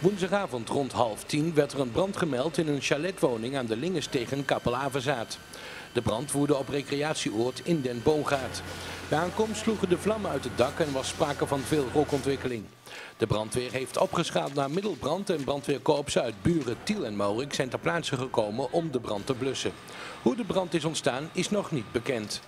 Woensdagavond rond half tien werd er een brand gemeld in een chaletwoning aan de Linges tegen Kapelavenzaad. De brand woedde op recreatieoord in Den Boogaard. Bij aankomst sloegen de vlammen uit het dak en was sprake van veel rookontwikkeling. De brandweer heeft opgeschaald naar middelbrand en brandweerkorps uit Buren, Tiel en Maurik zijn ter plaatse gekomen om de brand te blussen. Hoe de brand is ontstaan is nog niet bekend.